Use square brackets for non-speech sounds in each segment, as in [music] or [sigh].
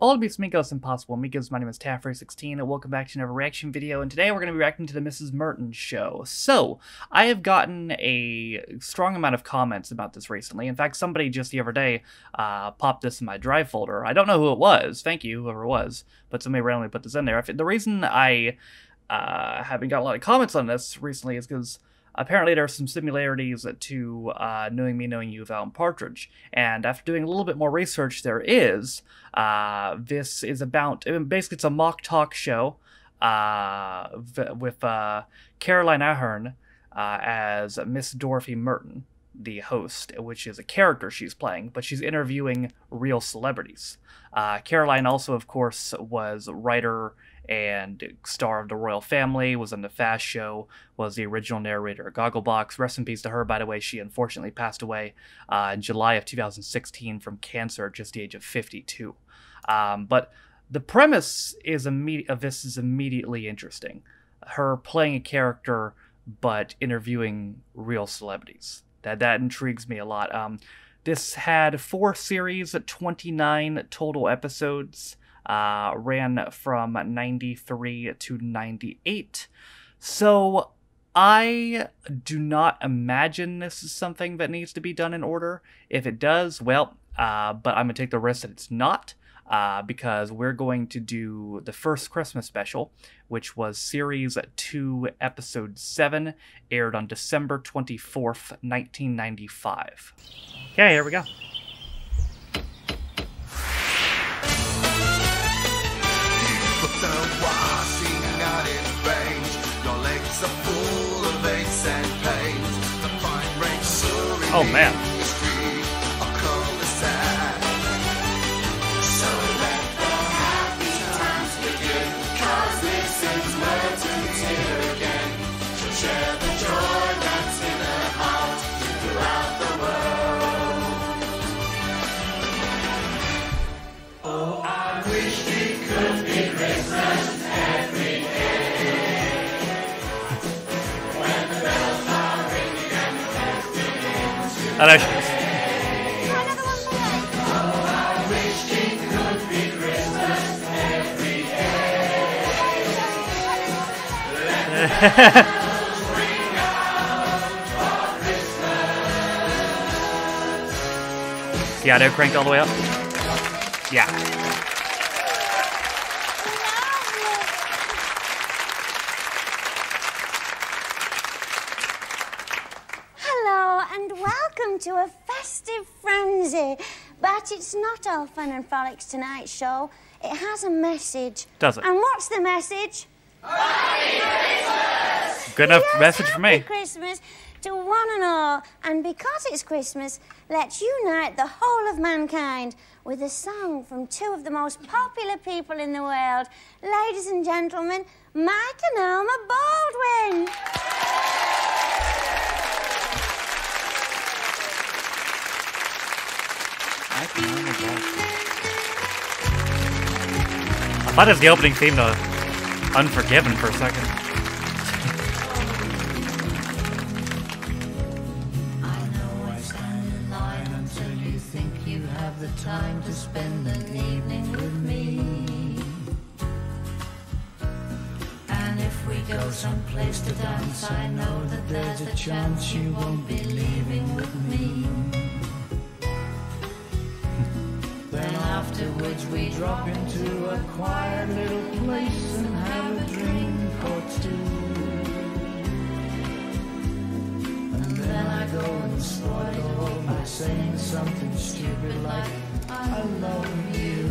All beats Migos Impossible. Migos, my name is Taffe316, and welcome back to another reaction video. And today we're going to be reacting to the Mrs. Merton show. So, I have gotten a strong amount of comments about this recently. In fact, somebody just the other day uh, popped this in my drive folder. I don't know who it was. Thank you, whoever it was. But somebody randomly put this in there. The reason I uh, haven't got a lot of comments on this recently is because apparently there are some similarities to uh, Knowing Me, Knowing You of Alan Partridge. And after doing a little bit more research, there is. Uh, this is about, basically, it's a mock talk show uh, with uh, Caroline Aherne uh, as Miss Dorothy Merton, the host, which is a character she's playing, but she's interviewing real celebrities. Uh, Caroline also, of course, was writer and star of the Royle Family, was on the Fast Show, was the original narrator of Gogglebox. Rest in peace to her, by the way. She unfortunately passed away uh, in July of 2016 from cancer at just the age of 52. Um, but the premise is imme- of this is immediately interesting. Her playing a character but interviewing real celebrities. That that intrigues me a lot. Um, this had four series, 29 total episodes uh, ran from 93 to 98. So I do not imagine this is something that needs to be done in order. If it does, well, uh, but I'm going to take the risk that it's not. Uh, because we're going to do the first Christmas special, which was Series 2, Episode 7, aired on December 24th, 1995. Okay, here we go. Oh man. I [laughs] yeah, they're cranked all the way up. Yeah. to a festive But it's not all fun and frolics tonight's show. It has a message. Does it? And what's the message? Happy Christmas! Good enough yes, message for me. Happy Christmas to one and all. And because it's Christmas, let's unite the whole of mankind with a song from two of the most popular people in the world. Ladies and gentlemen, Mike and Alma Baldwin. I thought it was the opening theme to Unforgiven for a second. time to spend an evening with me. And if we go someplace to dance, I know that there's a chance you won't be leaving with me. Afterwards we drop into a quiet little place and have a drink or two. And then I go and spoil all by saying something stupid like, I love you.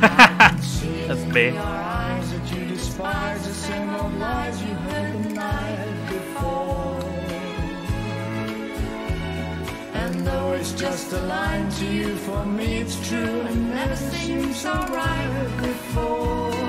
[laughs] That's me. Your eyes that you despise the same old lies you just a line to you, for me it's true and never seemed so right before.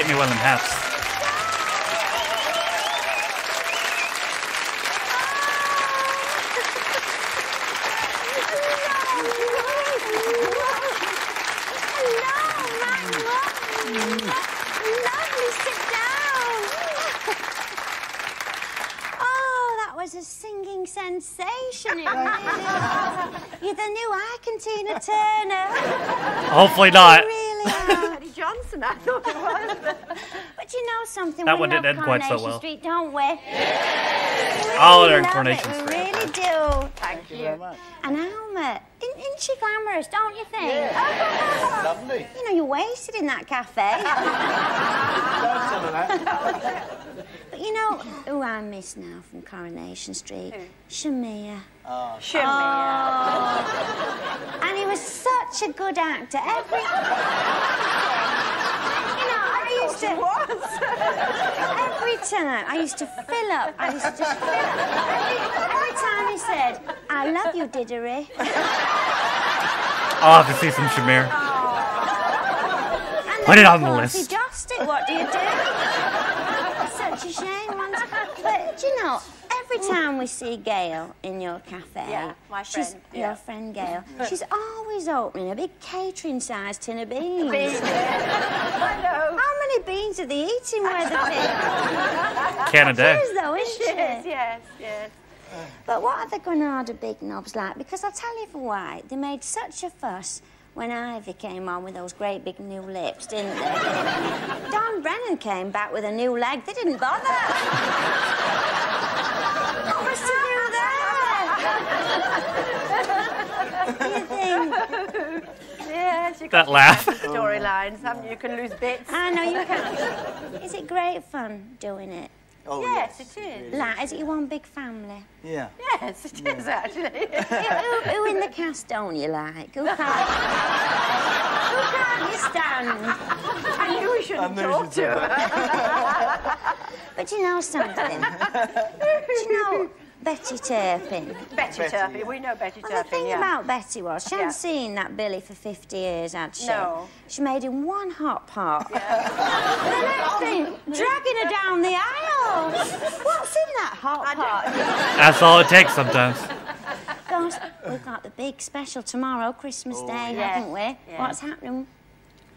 Get me of them hats. [laughs] [laughs] Lovely, sit down. [laughs] Oh, that was a singing sensation. It really. [laughs] You're the new Ike and Tina Turner. Hopefully not. You really are. Johnson, I thought it was. But you know something? That we one didn't love end quite so Coronation well. Street, don't we? Oh, We they're in Coronation Street. We really do. Thank you. And Alma, isn't, isn't she glamorous, don't you think? [laughs] Lovely. You know, you're wasted in that cafe. [laughs] Don't tell her that. But you know who I miss now from Coronation Street? Shamia. Oh. Shimmy. And he was such a good actor. Every. you know, I used to. Every time I used to fill up. I used to just fill up. Every, every time he said, I love you, Deirdre. I'll have to see some Shamir. And Put it on the course, list. He dossed it. What do you do? Such a shame. But do you know, every time we see Gail in your cafe, Yeah, my she's friend, your friend Gail. She's always opening a big catering-sized tin of beans. I know. How many beans are they eating with the tin? Can a day. She is though, isn't she? Yes, yes, yes. But what are the Granada big knobs like? Because I'll tell you for why. They made such a fuss when Ivy came on with those great big new lips, didn't they? Don Brennan came back with a new leg. They didn't bother. What was to do there? you think? Yes, you That laugh. [laughs] storylines, haven't you? You can lose bits. I know you can. Is it great fun doing it? Oh, Yes, it is. Like, is it your one big family? Yeah. Yes, it is actually. [laughs] who, who in the cast don't you like? Who can't, [laughs] who can't you stand? I knew we shouldn't knew talk to say her. [laughs] But you know something? Do you know Betty Turpin? Betty Betty, Turpin, yeah. we know Betty Well, the thing yeah. about Betty was she hadn't Yeah. seen that Billy for 50 years, had she? No. She made him one hot pot. the next thing, dragging her down the aisle. What's in that hot pot? That's all it takes sometimes. Of course, we've got the big special tomorrow, Christmas oh, Day, yes, haven't we? yes. What's happening?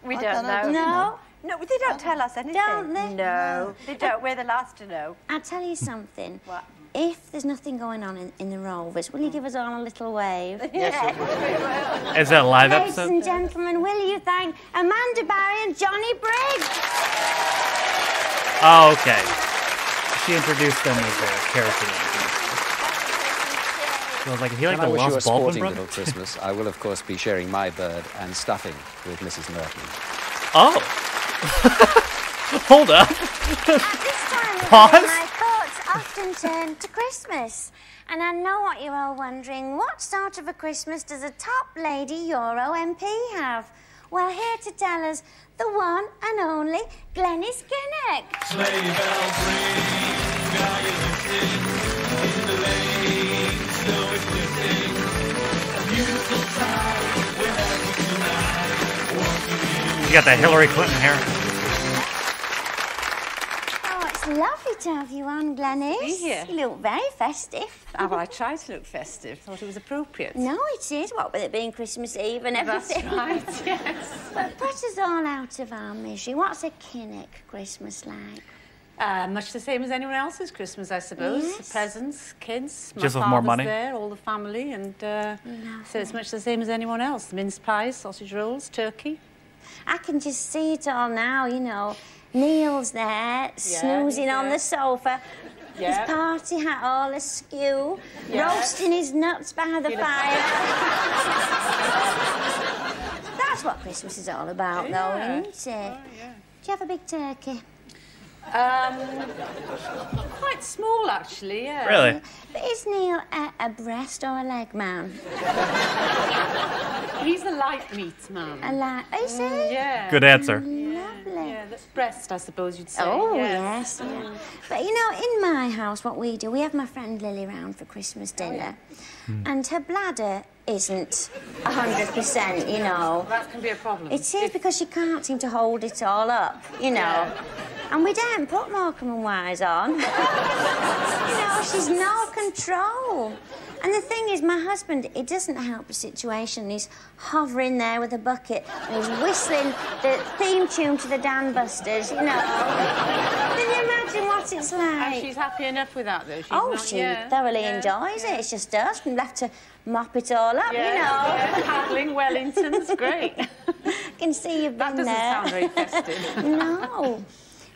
We don't don't know. know. No, No, they don't tell us anything. Don't they? No, they don't. We're the last to know. I'll tell you something. What? If there's nothing going on in, in the Rovers, will you give us all a little wave? [laughs] Yes, it. Is that a live Ladies episode? and gentlemen, will you thank Amanda Barrie and Johnny Briggs? Oh, okay. She introduced them as their character names. So I was like, is he like When I the wish you a Lost Baldwin sporting brother? little Christmas, I will, of course, be sharing my bird and stuffing with Mrs. Merton. Oh. [laughs] Hold up. At this time [laughs] of Pause. Year, my thoughts often turn to Christmas. And I know what you're all wondering. What sort of a Christmas does a top lady Euro MP have? Well, here to tell us, the one and only Glenys Kinnock. Sleigh bells ring, sky is lifting, in the lane, snow is drifting. A beautiful time, we're happy tonight. Walking in You got that Hillary Clinton hair. It's lovely to have you on, Glenys. be here. You look very festive. Oh, well, I [laughs] tried to look festive. Thought it was appropriate. No, it is. What with it being Christmas Eve and everything. That's everything. right, [laughs] yes. But put us all out of our misery. What's a Kinnock Christmas like? Uh, much the same as anyone else's Christmas, I suppose. Yes. Presents, kids, my Just with father's more money? there, all the family, and uh, so it's much the same as anyone else. Mince pies, sausage rolls, turkey. I can just see it all now, you know. Neil's there, snoozing on the sofa. Yeah. His party hat all askew, Yeah. roasting his nuts by the fire. [laughs] That's what Christmas is all about, Yeah. though, isn't it? Do you have a big turkey? Um, quite small, actually, yeah. Really? But is Neil a, a breast or a leg man? [laughs] He's a light meat man. A la- is he? Yeah. Good answer. Lovely. Yeah, the breast, I suppose you'd say. Oh, yes. yes. yeah. But you know, in my house, what we do, we have my friend Lily round for Christmas oh, dinner, hmm. and her bladder isn't 100%, you know. That can be a problem. It is because she can't seem to hold it all up, you know. And we don't put Morecambe and Wise on. [laughs] you know, she's no control. And the thing is, my husband, it doesn't help the situation. He's hovering there with a bucket and he's whistling the theme tune to the Dam Busters, you know. Can you imagine what it's like? And she's happy enough with that, though. She's Oh, not, she yeah, thoroughly yeah, enjoys yeah. it. It's just us and left to mop it all up, you know. paddling Wellington's great. I [laughs] can see you've That been doesn't there. sound very [laughs] festive. no.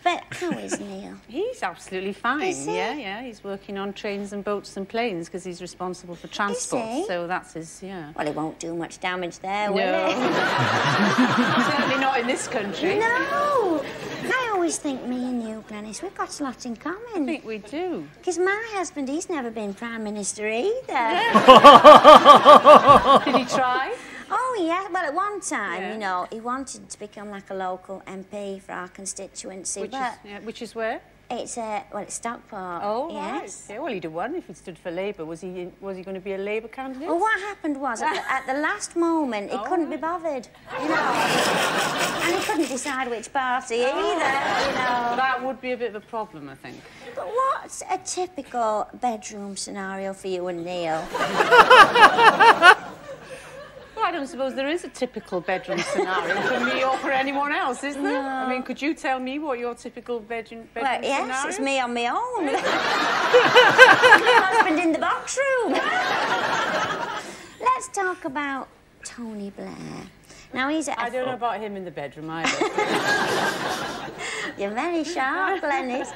But how is [laughs] Neil? He's absolutely fine. Is he? Yeah, yeah. He's working on trains and boats and planes because he's responsible for transport. So that's his, yeah. Well, it won't do much damage there, will No. it? [laughs] Certainly not in this country. no. I always think me and you, Glenys, we've got a lot in common. I think we do. Because my husband, he's never been Prime Minister either. [laughs] Did he try? Oh, yeah. Well, at one time, Yeah. you know, he wanted to become like a local MP for our constituency, Which is, yeah, which is where? it's, uh, well, it's Stockport. Oh, yes. right. Yeah, well, he'd have won if he stood for Labour. Was he? Was he going to be a Labour candidate? Well, what happened was, at the, at the last moment, he [laughs] Oh, couldn't be bothered, you know. and he couldn't decide which party either, you know. That would be a bit of a problem, I think. But what's a typical bedroom scenario for you and Neil? [laughs] Don't suppose there is a typical bedroom scenario for me or for anyone else, is there? I mean, could you tell me what your typical bedroom, bedroom Well, yes, scenario it's me on my own. [laughs] my husband in the box room. Let's talk about Tony Blair. Now he's I don't know about him in the bedroom either. [laughs] You're very sharp, Glenys.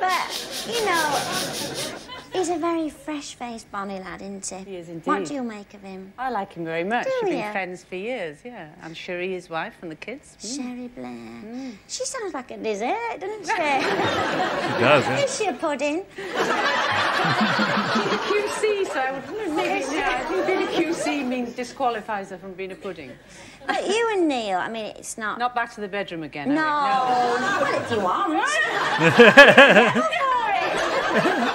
But, you know, he's a very fresh-faced bonny lad, isn't he? He is What do you make of him? I like him very much. Do We've been friends for years, yeah. And Cherie, his wife, and the kids. Mm. Sherry Blair. She sounds like a dessert, doesn't she? [laughs] It does, yeah. Is she a pudding? QC, so I would maybe, yeah, I think being a QC means disqualifies her from being a pudding. But you and Neil, I mean, it's not... Not back to the bedroom again. No, are we? well, if you want. Go for it.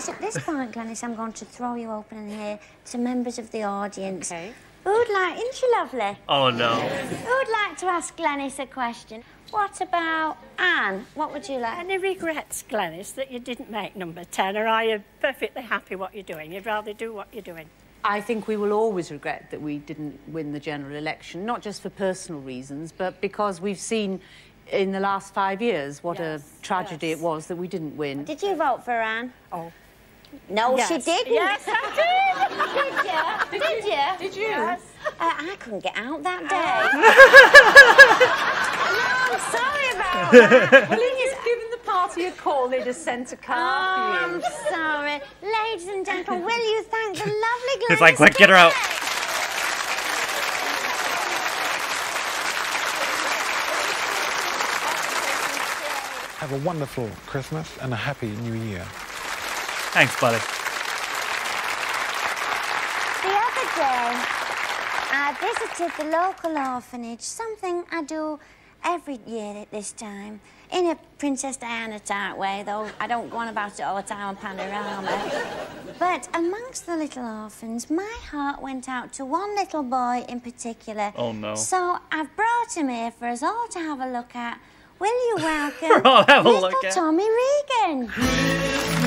Well, it's at this point, Glenys, I'm going to throw you open in here to members of the audience. Okay. Who'd like, isn't she lovely? Oh no. Who'd like to ask Glenys a question? What about Anne? What would you like? Any regrets, Glenys, that you didn't make number 10, or are you perfectly happy what you're doing? You'd rather do what you're doing? I think we will always regret that we didn't win the general election, not just for personal reasons, but because we've seen in the last five years what Yes, a tragedy yes. it was that we didn't win. Did you vote for Anne? Oh. No, she didn't. Yes, I did. [laughs] Did you? Did you? Did you? Yes. Uh, I couldn't get out that day. [laughs] no, I'm sorry about [laughs] that. Well, if you'd given the party a call, they'd have sent a Oh, car for I'm you. sorry. Ladies and gentlemen, will you thank the lovely Glenys It's like, quick, get her out. Have a wonderful Christmas and a happy New Year. Thanks, buddy. The other day, I visited the local orphanage, something I do every year at this time. In a Princess Diana type way, though I don't go on about it all the time on Panorama. But amongst the little orphans, my heart went out to one little boy in particular. Oh, no. So I've brought him here for us all to have a look at. Will you [laughs] welcome all have a little. Tommy Regan?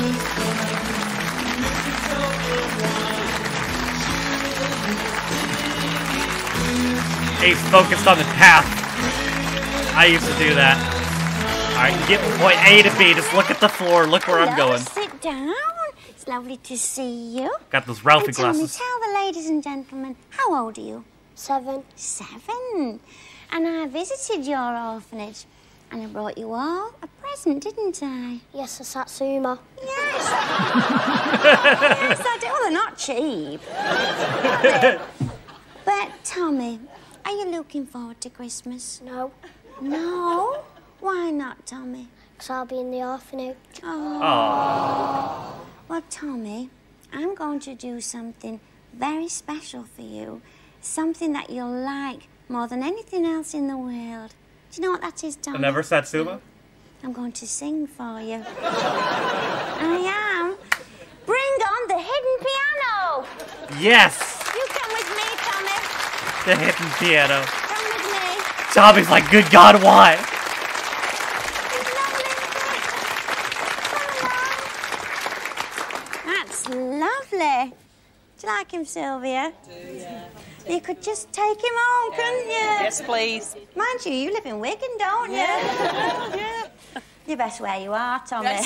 He's focused on the path. I used to do that. Alright, get from point A to B. Just look at the floor. Look where I'm going. Sit down. It's lovely to see you. Got those Ralphie and tell me, glasses. tell the ladies and gentlemen, how old are you? Seven. Seven. And I visited your orphanage, and I brought you all a present, didn't I? Yes, a Satsuma. Yes. [laughs] yes, I did. Well, they're not cheap. but Tommy, are you looking forward to Christmas? No, No. Why not, Tommy? because I'll be in the orphanage. Oh. Well, Tommy, I'm going to do something very special for you. something that you'll like more than anything else in the world. Do you know what that is, Tommy? The Never Satsuma? I'm going to sing for you. [laughs] I am. Bring on the hidden piano. Yes! You come with me, Tommy. The hidden piano. Come with me. Tommy's like, good God, why? That's lovely. Do you like him, Sylvia? You could just take him home, couldn't you? Yes, please. Mind you, you live in Wigan, don't you? Yeah. You best where you are, Tommy. [laughs]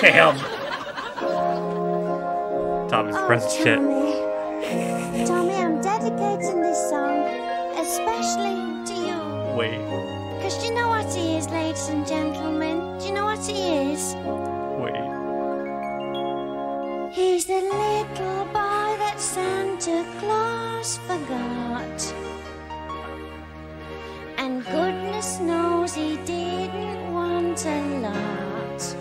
Damn. Tommy's Oh, pressed shit. Tommy. Tommy, I'm dedicating this song especially to you. Wait, Because do you know what he is, ladies and gentlemen? Do you know what he is? wait. He's the little boy that Santa Claus forgot. And goodness knows he didn't want a lot.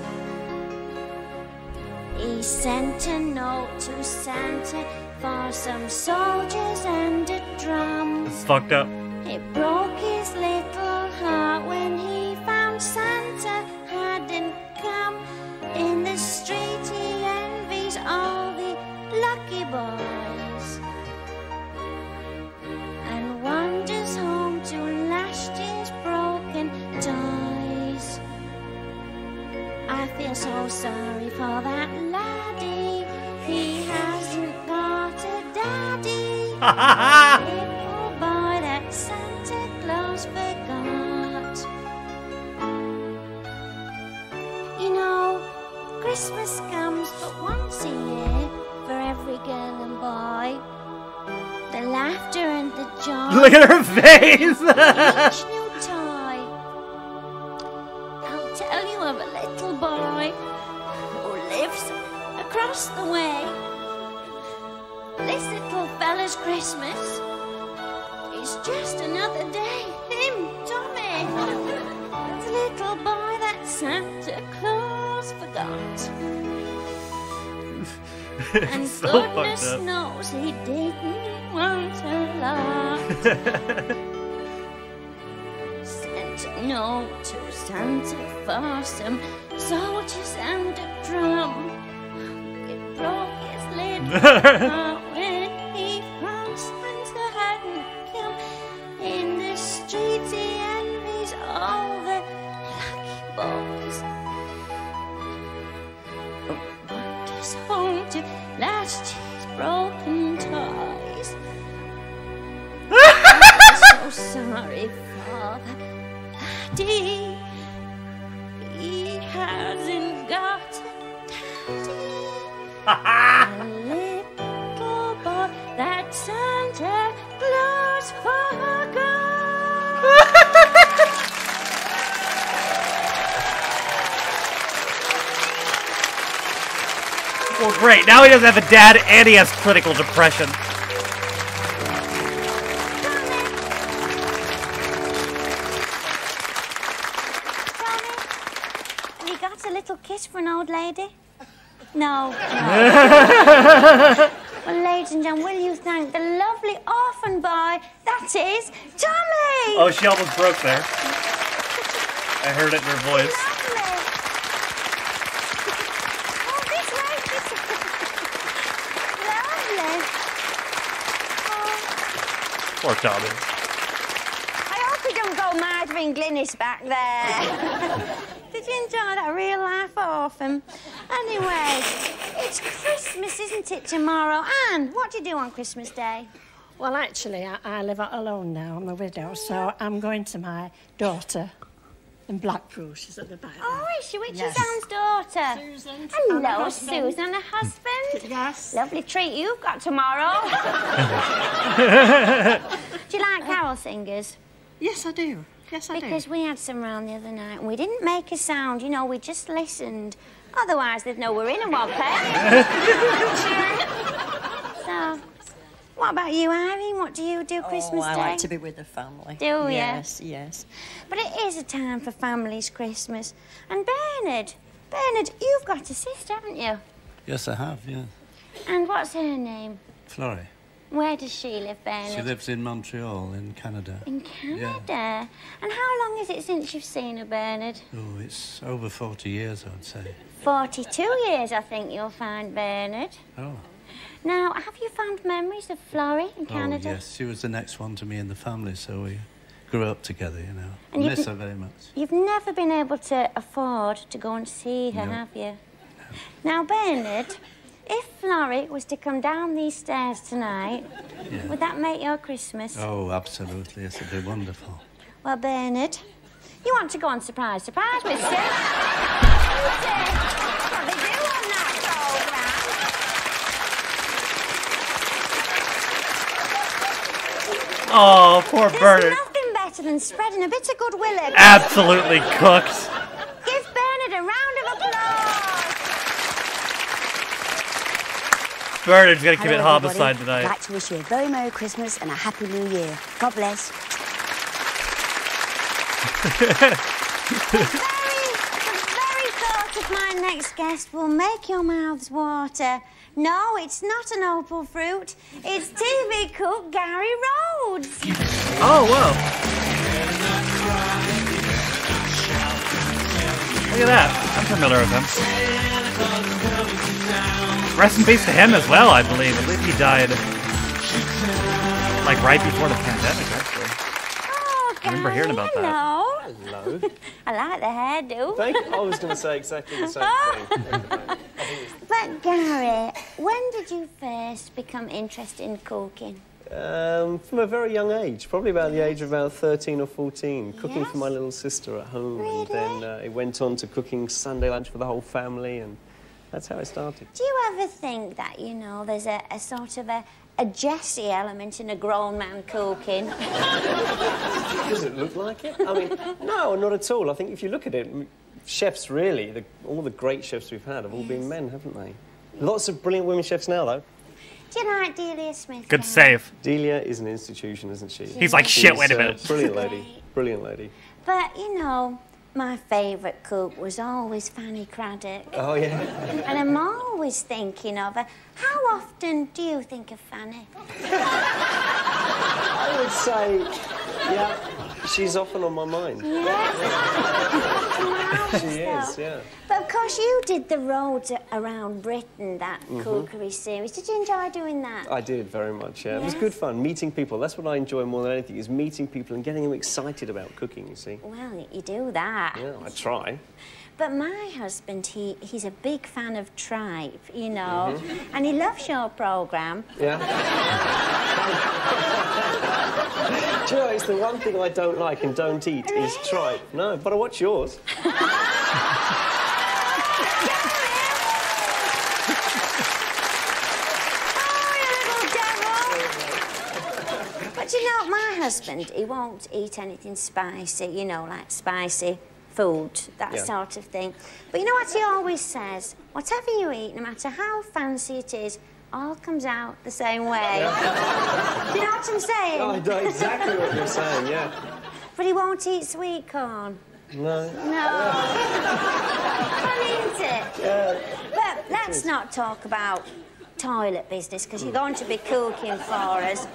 He sent a note to Santa for some soldiers and a drum. It's fucked up. It broke his little sorry for that laddie. He hasn't got a daddy. [laughs] Little boy that Santa Claus forgot. You know, Christmas comes but once a year for every girl and boy. The laughter and the joy. [laughs] Look at her face! The way. This little fella's Christmas is just another day. Him, Tommy, the little boy that Santa Claus forgot. [laughs] And so goodness knows he didn't want a lot. [laughs] Sent a note to Santa for some soldiers uh... [laughs] great. Now he doesn't have a dad and he has clinical depression. Have you got a little kiss for an old lady? No. no. [laughs] well, ladies and gentlemen, will you thank the lovely orphan boy that is Tommy? Oh, she almost broke there. I heard it in her voice. Oh, this way, this Lovely. Poor Tommy. I hope we don't go murdering Glenys back there. [laughs] Did you enjoy that real life orphan? Anyway, it's Christmas, isn't it, tomorrow? Anne, what do you do on Christmas Day? Well, actually, I, I live alone now. I'm a widow, so oh, I'm going to my daughter in Blackpool. She's at the back. Oh, is she? Which Yes. is Anne's daughter? Susan. and Hello, her. Susan, and her husband. [laughs] Yes. Lovely treat you've got tomorrow. [laughs] [laughs] do you like carol singers? Yes, I do. Yes, I Because do. Because we had some round the other night and we didn't make a sound, you know, we just listened. Otherwise, they'd know we're in and what So, what about you, Irene? What do you do Christmas oh, I Day? like to be with the family. Do ya? Yes, yes. But it is a time for families, Christmas. And Bernard, Bernard, you've got a sister, haven't you? Yes, I have, yeah. And what's her name? Florrie. Where does she live, Bernard? She lives in Montreal, in Canada. In Canada. And how long is it since you've seen her, Bernard? Oh, it's over 40 years, I'd say. 42 years, I think you'll find, Bernard. Oh. Now, have you found memories of Florrie in oh, Canada? Oh, yes. She was the next one to me in the family, so we grew up together, you know. And I miss her very much. You've never been able to afford to go and see her, No. have you? Now, Bernard, if Florrie was to come down these stairs tonight, Yeah. would that make your Christmas? Oh, absolutely. Yes, it'd be wonderful. Well, Bernard, you want to go on surprise, surprise, mister? [laughs] what they do on that Oh, poor programme. Bernard. There's nothing better than spreading a bit of goodwill. Absolutely cooked. Give Bernard a round of applause. Bernard's gonna Hello, commit homicide tonight. I'd like to wish you a very Merry Christmas and a Happy New Year. God bless. [laughs] the very, the very thought of my next guest will make your mouths water. No, it's not an opal fruit. It's TV cook Gary Rhodes. Oh, whoa. Look at that. I'm familiar with him. Rest in peace to him as well, I believe. I believe he died like right before the pandemic, actually. I remember hearing about that. Hello. Hello. [laughs] I like the hairdo. Thank you. I was going to say exactly the same thing. But Gary, when did you first become interested in cooking? Um, from a very young age, probably about the age of about 13 or 14, cooking for my little sister at home. And then uh, it went on to cooking Sunday lunch for the whole family, and that's how it started. Do you ever think that, you know, there's a, a sort of a, a Jessie element in a grown man cooking? [laughs] Does it look like it? I mean, no, not at all. I think if you look at it, chefs really, the, all the great chefs we've had have all been men, haven't they? Lots of brilliant women chefs now, though. Do you like Delia Smith? Good Gary? save. Delia is an institution, isn't she? He's like, shit, wait a uh, minute. Brilliant lady. Brilliant lady. But, you know, my favourite cook was always Fanny Cradock. Oh, yeah. And I'm always thinking of her. How often do you think of Fanny? I would say, yeah, she's often on my mind. [laughs] Yes. she is, yeah. But of course, you did the Rhodes Around Britain, that Mhm. cookery series. Did you enjoy doing that? I did very much, yeah. It was good fun, meeting people. That's what I enjoy more than anything, is meeting people and getting them excited about cooking, you see. Well, you do that. Yeah, I try. But my husband, he, he's a big fan of tripe, you know, Mhm. and he loves your programme. Yeah. [laughs] Do you know, it's the one thing I don't like and don't eat is tripe. No, but I watch yours. [laughs] But you know, my husband, he won't eat anything spicy, you know, like spicy food, that Yeah. sort of thing. But you know what he always says? Whatever you eat, no matter how fancy it is, all comes out the same way. Do you know what I'm saying? Oh, I know exactly what you're saying, yeah. But he won't eat sweet corn. No. No. Funny, isn't it? Yeah. But let's not talk about toilet business because you're going to be cooking for us.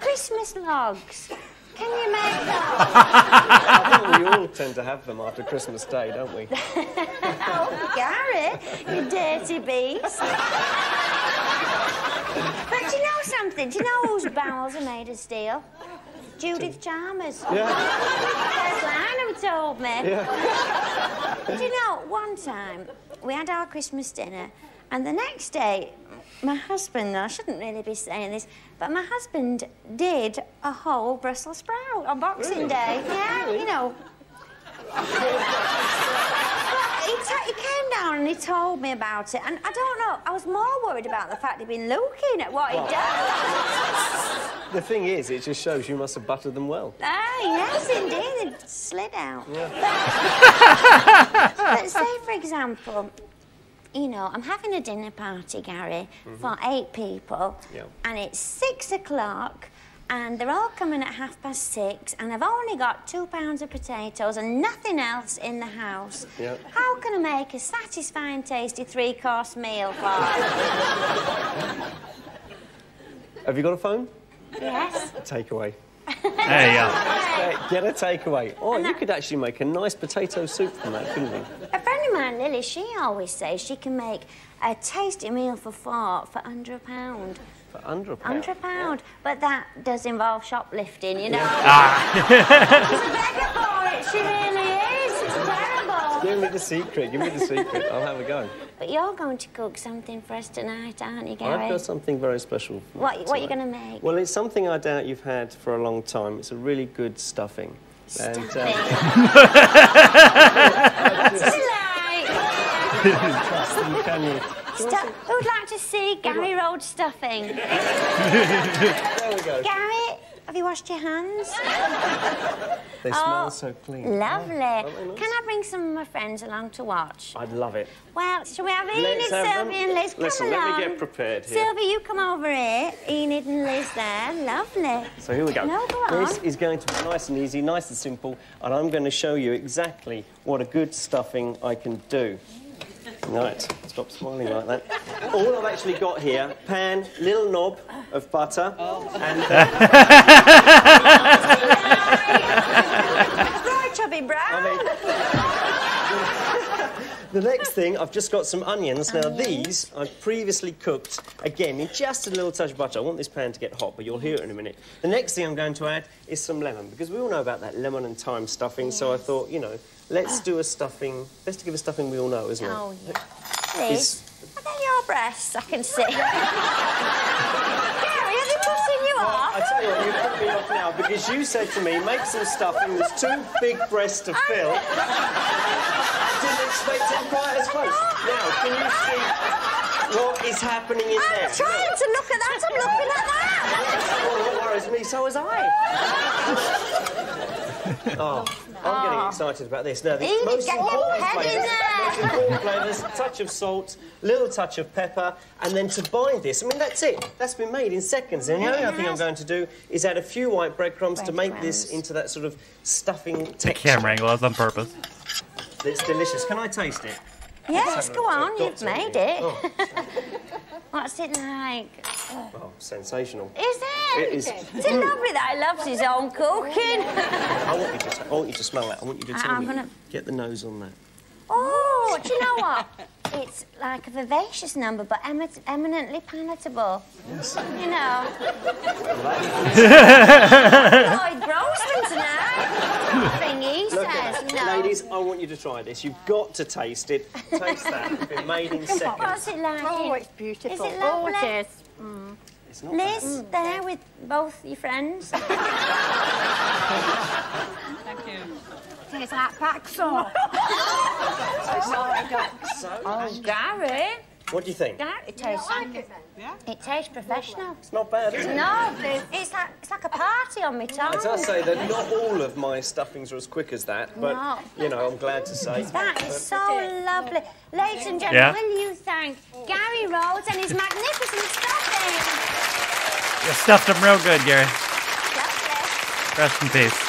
Christmas logs. Can you make those? I think we all tend to have them after Christmas Day, don't we? [laughs] oh, Gary, you dirty beast. but do you know something? Do you know whose bowels are made of steel? Judith Chalmers. Yeah. That's Lionel told me. Yeah. Do you know, one time we had our Christmas dinner, and the next day, my husband, I shouldn't really be saying this, but my husband did a whole Brussels sprout on Boxing Really? Day. [laughs] Yeah, you know. He, he came down and he told me about it, and I don't know, I was more worried about the fact he'd been looking at what he'd done. The thing is, it just shows you must have buttered them well. Ah, yes, indeed, it slid out. Yeah. But [laughs] say, for example, you know, I'm having a dinner party, Gary, mm-hmm. for eight people, Yeah. and it's six o'clock, and they're all coming at half past six, and I've only got two pounds of potatoes and nothing else in the house. Yeah. How can I make a satisfying, tasty three-course meal for them? [laughs] Have you got a phone? Yes. Takeaway. [laughs] There you go. Get a takeaway. Oh, you could actually make a nice potato soup from that, couldn't you? A friend Lily, she always says she can make a tasty meal for four for under a pound. For under a pound. Under a pound. But that does involve shoplifting, you know. Ah. [laughs] She's a beggar for it, she really is. It's terrible. Give me the secret. Give me the secret. I'll have a go. But you're going to cook something for us tonight, aren't you, Gary? I've got something very special. for What, what are you going to make? Well, it's something I doubt you've had for a long time. It's a really good stuffing. And, um, [laughs] me, can you? Stu- who'd like to see Gary Rhodes stuffing? There we go. Gary, have you washed your hands? They Oh, smell so clean. Lovely. Aren't nice? Can I bring some of my friends along to watch? I'd love it. Well, shall we have Enid, Let's them. Sylvia, and Liz? Come Listen, along. let me get prepared here. Sylvia, you come over here. Enid and Liz there. Lovely. So here we go. No, go on. This is going to be nice and easy, nice and simple, and I'm going to show you exactly what a good stuffing I can do. Right, stop smiling like that. All I've actually got here, pan, little knob of butter, and uh, right, Chubby Brown. the next thing, I've just got some onions. Now these I've previously cooked, again, in just a little touch of butter. I want this pan to get hot, but you'll hear it in a minute. The next thing I'm going to add is some lemon, because we all know about that lemon and thyme stuffing, so I thought, you know, let's do a stuffing, best to give a stuffing we all know, isn't it? Oh, yeah. Liz, are they your breasts? I can see. [laughs] Gary, are they putting you off? I tell you what, you put me off now because you said to me, make some stuffing. There's two big breasts to fill. I didn't expect it quite as close. Now, can you see what is happening in there? I'm trying to look at that. I'm looking at that. Oh, what worries me, so was I. [laughs] oh, I'm getting excited about this. Now, the Edith, most get important flavours, most important flavours, touch of salt, little touch of pepper, and then to bind this, I mean, that's it. That's been made in seconds. And the only other thing I'm going to do is add a few white breadcrumbs to make this into that sort of stuffing texture. Camera angle, that's on purpose. It's delicious. Can I taste it? Yes, go on. You've made it. Oh. [laughs] What's it like? Uh, oh, sensational. Is it? It is. Is it lovely that he loves his own cooking? I want you to. I want you to smell that. I want you to I- tell I'm me. gonna- Get the nose on that. Oh, do you know what? It's like a vivacious number, but emi- eminently palatable. Yes. You know. [laughs] Lloyd Grossman tonight. Thing he Look says, that. you know. Ladies, I want you to try this. You've got to taste it. Taste that. It's been made in seconds. What's it like? Oh, it's beautiful. Is it lovely? Gorgeous. It's not Liz, there with both your friends. [laughs] Tastes like back sore. [laughs] Oh, Gary. What do you think? Gary, it tastes. It tastes professional. It's not bad, is it? No, it's like it's like a party on my tongue. I does say that not all of my stuffings are as quick as that, but No. you know, I'm glad to say. That is so lovely. Ladies and gentlemen, Yeah? will you thank Gary Rhodes and his magnificent stuffing? You stuffed him real good, Gary. Lovely. Rest in peace.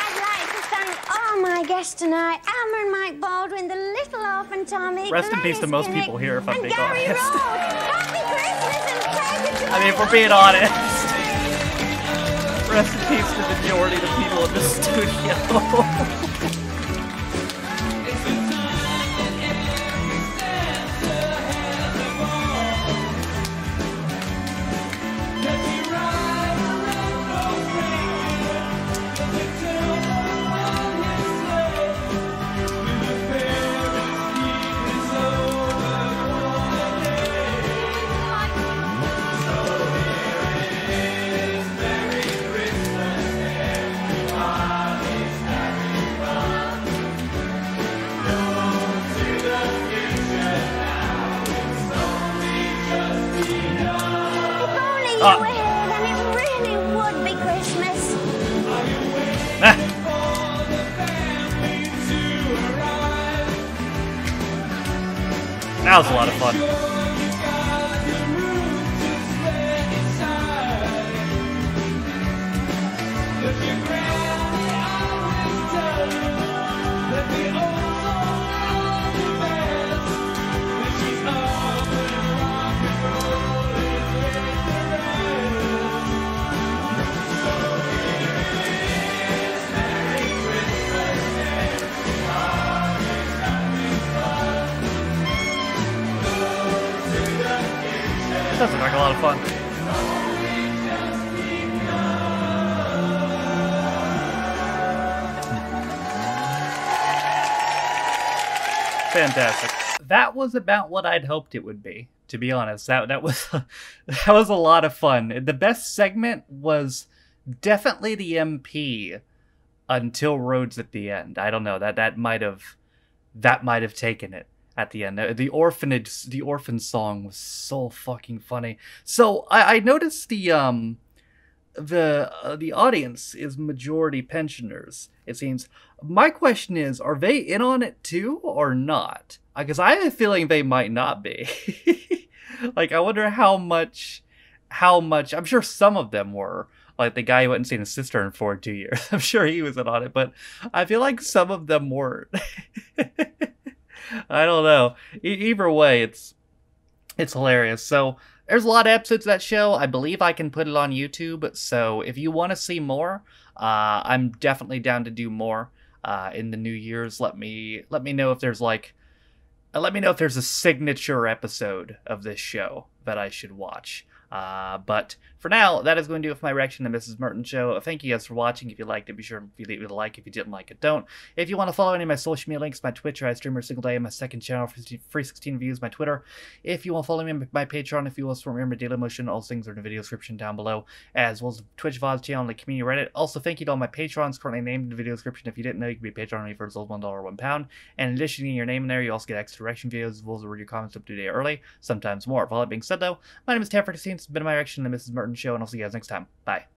I'd like to thank tonight, Alma and Mike Baldwin, the little orphan Tommy. Rest in peace to most people here, if I'm being Gary honest. Rhodes. Happy Christmas and take it to I mean, if we're being honest. Rest in peace to the majority of the people in the studio. [laughs] Fantastic. That was about what I'd hoped it would be. To be honest, that that was [laughs] that was a lot of fun. The best segment was definitely the MP until Rhodes at the end. I don't know that that might have that might have taken it at the end. The orphanage, the orphan song was so fucking funny. So I, I noticed the um the uh, the audience is majority pensioners. It seems. My question is, are they in on it too or not? Because I have a feeling they might not be. [laughs] like, I wonder how much, how much. I'm sure some of them were. Like the guy who hadn't seen his sister in four two years. [laughs] I'm sure he was in on it, but I feel like some of them weren't. [laughs] I don't know. E- either way, it's it's hilarious. So there's a lot of episodes of that show. I believe I can put it on YouTube. So if you want to see more, uh, I'm definitely down to do more uh, in the new years. Let me let me know if there's like, uh, let me know if there's a signature episode of this show that I should watch. Uh, but for now, that is going to do it for my reaction to Mrs. Merton show. Thank you guys for watching. If you liked it, be sure to leave it a like. If you didn't like it, don't. If you want to follow any of my social media links, my Twitch, I stream every single day. My second channel, 316 Reviews, my Twitter. If you want to follow me on my Patreon, if you want to support me on my Daily Motion, all things are in the video description down below, as well as the Twitch VODs channel and the community Reddit. Also, thank you to all my patrons currently named in the video description. If you didn't know, you can be a patron on me for as little as $1 or £1. And in addition to your name in there, you also get extra reaction videos, as well as read your comments up to a day early, sometimes more. With all that being said, though, my name is Tam This has been my reaction to Mrs. Merton show, and I'll see you guys next time. Bye.